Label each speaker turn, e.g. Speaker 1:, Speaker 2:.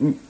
Speaker 1: うん